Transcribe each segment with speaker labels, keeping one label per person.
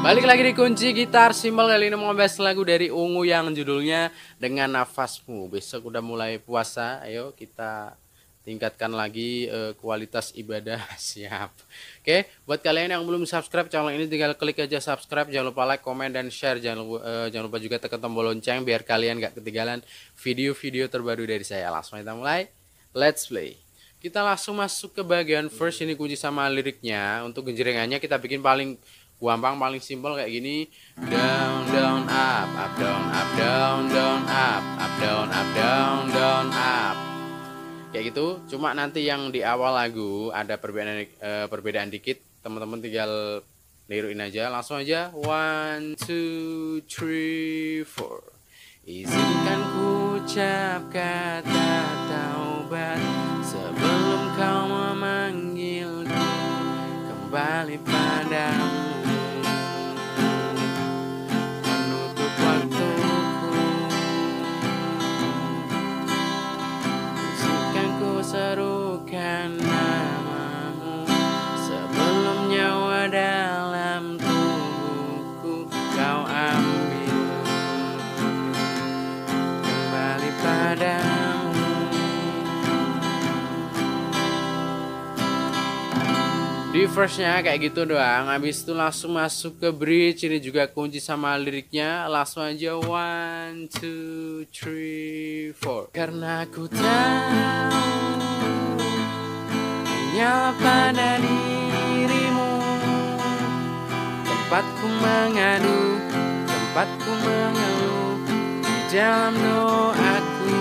Speaker 1: Balik lagi di kunci gitar simpel kali ini mau ngebahas lagu dari Ungu yang judulnya Dengan Nafasmu. Besok udah mulai puasa, ayo kita tingkatkan lagi uh, kualitas ibadah. Siap. Oke, buat kalian yang belum subscribe channel ini tinggal klik aja subscribe, jangan lupa like, komen dan share. Jangan lupa, uh, jangan lupa juga tekan tombol lonceng biar kalian gak ketinggalan video-video terbaru dari saya. Langsung kita mulai. Let's play. Kita langsung masuk ke bagian first ini kunci sama liriknya. Untuk genjrengannya kita bikin paling gampang paling simpel kayak gini. Down down up up down up down down up up down up down down up. Kayak gitu. Cuma nanti yang di awal lagu ada perbedaan uh, perbedaan dikit. Teman-teman tinggal niruin aja. Langsung aja. One two three four. Izinkan ku ucap kata taubat sebelum kau memanggilku. Kembali padamu serukan namamu Sebelum nyawa dalam tubuhku kau ambil. Kembali padamu. Di verse-nya kayak gitu doang. Habis itu langsung masuk ke bridge. Ini juga kunci sama liriknya. Langsung aja. One, two, three, four. Karena aku tahu hanya pada dirimu. Tempatku mengadu Tempatku mengeluh Di dalam doaku.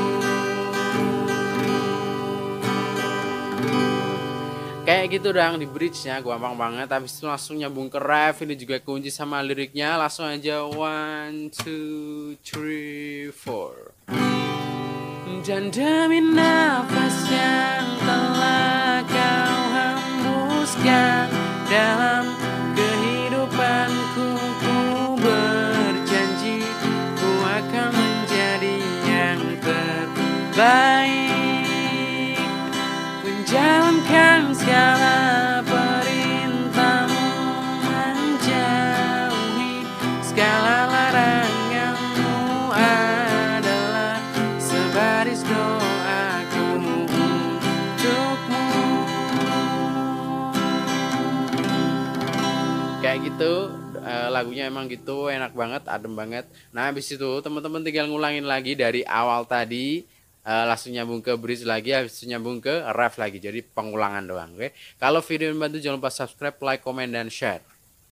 Speaker 1: Kayak gitu dong di bridge-nya gampang banget. Habis itu langsung nyambung ke ref Ini juga kunci sama liriknya. Langsung aja one, two, three, four. Dan demi nafas yang dalam kehidupanku ku berjanji ku akan menjadi yang terbaik kayak gitu uh, lagunya emang gitu enak banget adem banget. Nah habis itu teman-teman tinggal ngulangin lagi dari awal tadi uh, langsung nyambung ke bridge lagi habis itu nyambung ke ref lagi. Jadi pengulangan doang oke? Okay? kalau video membantu jangan lupa subscribe like comment dan share